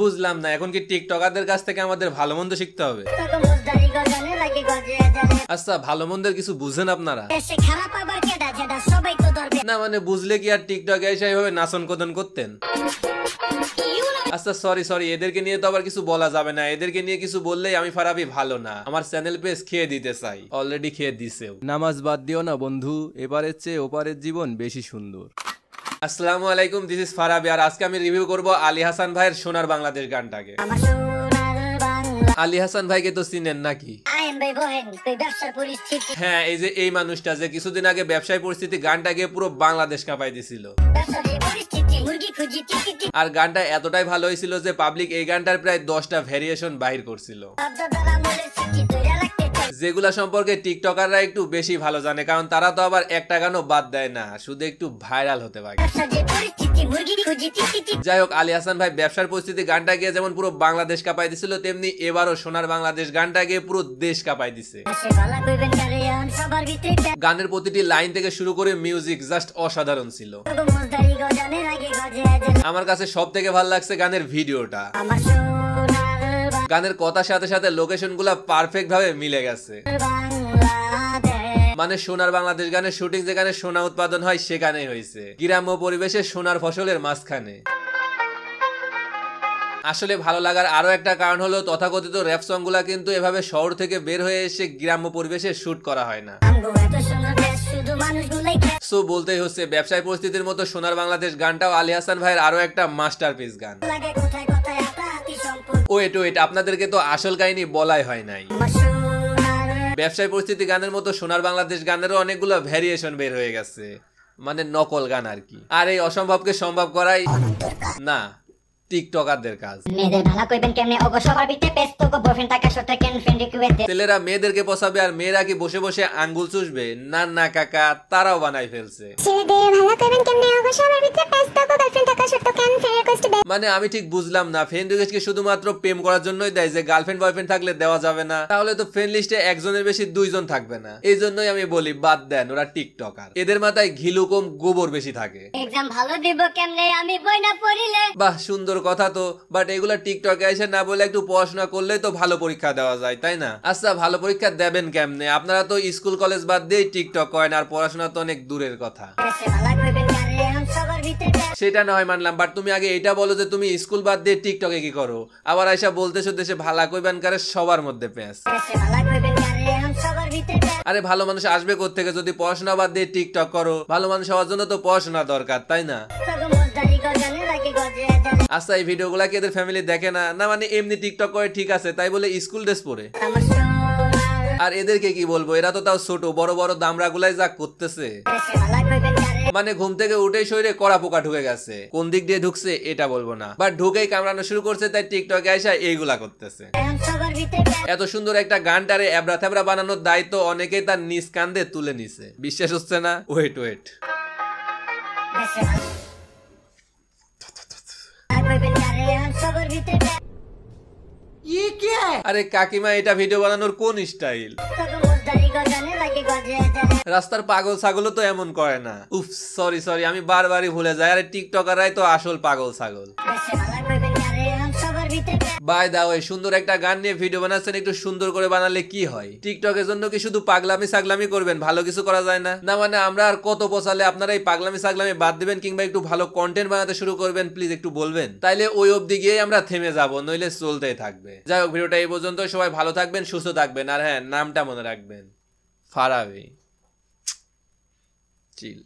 বুঝলাম না এখন কি টিকটকারদের কাছ থেকে আমাদের ভালো মন্দ শিখতে হবে? আচ্ছা ভালো মন্দের কিছু বুঝেন আপনারা? না মানে বুঝলে কি আর টিকটকে এসে এইভাবে নাচন কদন করতেন? আচ্ছা সরি সরি এদেরকে নিয়ে তো আবার কিছু বলা যাবে না। এদেরকে নিয়ে কিছু বললেই আমি ফারাবি ভালো না। আমার চ্যানেল পেজ খেয়ে দিতে চাই। অলরেডি খেয়ে দিছেও। নামাজ বাদ দিও না বন্ধু। এবারের চেয়ে ওপারের জীবন বেশি সুন্দর। আসসালামু আলাইকুম দিস ইজ ফারাবি আর আজকে আমি রিভিউ করব আলী হাসান ভাইয়ের সোনার বাংলাদেশ গানটাকে। আলী হাসান ভাইকে তো চিনেন নাকি? হ্যাঁ এই যে এই মানুষটা যে কিছুদিন আগে ব্যবসায় পরিস্থিতি গানটাকে পুরো বাংলাদেশ কাঁপাই দিছিল। আর গানটা এতটাই ভালো হয়েছিল যে পাবলিক এই গানটার প্রায় দশটা ভ্যারিয়েশন বাহির করছিল। যেগুলা সম্পর্কে টিকটকাররা একটু বেশি ভালো জানে কারণ তারা তো আবার একটা গানও বাদ দেয় না শুধু একটু ভাইরাল হতে পারে। যাই হোক আলী হাসান ভাই ব্যবসার পরিস্থিতি গানটা গিয়ে যেমন পুরো বাংলাদেশ কাঁপাই দিছিল তেমনি এবারও সোনার বাংলাদেশ গানটা গিয়ে পুরো দেশ কাঁপাই দিছে। গানের প্রতিটি লাইন থেকে শুরু করে মিউজিক জাস্ট অসাধারণ ছিল। আমার কাছে সব থেকে ভালো লাগছে গানের ভিডিওটা। গানের কথার সাথে সাথে লোকেশন পারফেক্ট ভাবে মিলে গেছে। মানে সোনার বাংলাদেশ গানের শুটিং যেখানে সোনা উৎপাদন হয় সেখানেই হয়েছে। গ্রাম্য পরিবেশে সোনার ফসলের মাঝখানে। আসলে ভালো লাগার আরও একটা কারণ হলো তথাকথিত র্যাপ সংগুলা কিন্তু এভাবে শহর থেকে বের হয়ে এসে গ্রাম্য পরিবেশে শুট করা হয় না। সো বলতেই হচ্ছে, ব্যবসায় পরিস্থিতির মতো সোনার বাংলাদেশ গানটাও আলী হাসান ভাইয়ের আরও একটা মাস্টারপিস গান। ওয়েট ওয়েট আপনাদেরকে তো আসল কাহিনী বলাই হয় নাই। ব্যবসায় পরিস্থিতি গানের মতো সোনার বাংলাদেশ গানেরও অনেকগুলো ভ্যারিয়েশন বের হয়ে গেছে। মানে নকল গান আর কি। আর এই অসম্ভবকে সম্ভব করাই না টিকটকারদের কাজ। ছেলেরা মেয়েদেরকে পোষাবে আর মেয়েরা কি বসে বসে আঙ্গুল চুষবে? না না কাকা তারাও বানাই ফেলছে। মানে আমি ঠিক বুঝলাম না। ফ্রেন্ড রিকোয়েস্ট কি শুধুমাত্র প্রেম করার জন্যই দেয়? যে গার্লফ্রেন্ড বয়ফ্রেন্ড থাকলে দেওয়া যাবে না। তাহলে তো ফ্রেন্ড লিস্টে একজনের বেশি দুইজন থাকবে না। এই জন্যই আমি বলি বাদ দেন ওরা টিকটকার এদের মাথায় ঘিলু কম গোবর বেশি থাকে। এক্সাম ভালো দিব কেমনে? আমি বই না পড়িলে। বাহ সুন্দর কথা তো। বাট এগুলা টিকটকে এসে না বলে একটু পড়াশোনা করলেই তো ভালো পরীক্ষা দেওয়া যায় তাই না? আচ্ছা ভালো পরীক্ষা দেবেন কেমনে? আপনারা তো স্কুল কলেজ বাদ দিয়ে টিকটক করেন আর পড়াশোনা তো অনেক দূরের কথা। সেটা না হয় মানলাম বাট তুমি আগে এটা বলো যে তুমি স্কুল বাদ দিয়ে টিকটকে কি করো? আবার আইসা বলতেছো দেশে ভালা কইবেন কারে? সবার মধ্যে ভিতরে আরে ভালো মানুষ আসবে থেকে যদি পড়াশোনা বাদ দিয়ে টিকটক করো ভালো মানুষ হওয়ার জন্য তো পড়াশোনা দরকার তাই না? আচ্ছা এই ভিডিওগুলা কি এদের ফ্যামিলি দেখে না? না মানে এমনি টিকটক করে ঠিক আছে তাই বলে স্কুল ড্রেস পরে। আর এদেরকে কি বলব? এরা তো তাও ছোট বড় বড় দামরা গুলাই যা করতেছে। মানে ঘুম থেকে উঠেই শরীরে কড়া পোকা ঢুকে গেছে। কোন দিক দিয়ে ঢুকছে এটা বলব না। বাট ঢুকেই কামড়ানো শুরু করছে, তাই টিকটকে আইসা এইগুলা করতেছে। এত সুন্দর একটা গানটারে এবড়া থেবড়া বানানোর দায়িত্ব অনেকেই তার নিজ কান্দে তুলে নিছে। বিশ্বাস হচ্ছে না? ওয়েট ওয়েট আরে কাকিমা, এটা ভিডিও বানানোর কোন স্টাইল রাস্তার পাগল ছাগলও তো এমন করে না। উফ সরি সরি আমি বারবারই ভুলে যাই। আরে, টিকটকাররাই তো আসল পাগল ছাগল। বাই দা ওই সুন্দর একটা গান নিয়ে ভিডিও বানাচ্ছেন, একটু সুন্দর করে বানালে কি হয়? টিকটকের জন্য কি শুধু পাগলামি সাগলামি করবেন? ভালো কিছু করা যায় না? না মানে আমরা আর কত পোষালে আপনারা এই পাগলামি সাগলামি বাদ দিবেন কিংবা একটু ভালো কন্টেন্ট বানাতে শুরু করবেন? প্লিজ একটু বলবেন। তাইলে ওই অবধি গিয়ে আমরা থেমে যাব, নইলে চলতেই থাকবে। যাই হোক ভিডিওটা এই পর্যন্ত সবাই ভালো থাকবেন, সুস্থ থাকবেন। আর হ্যাঁ নামটা মনে রাখবেন। ফারাবি চিল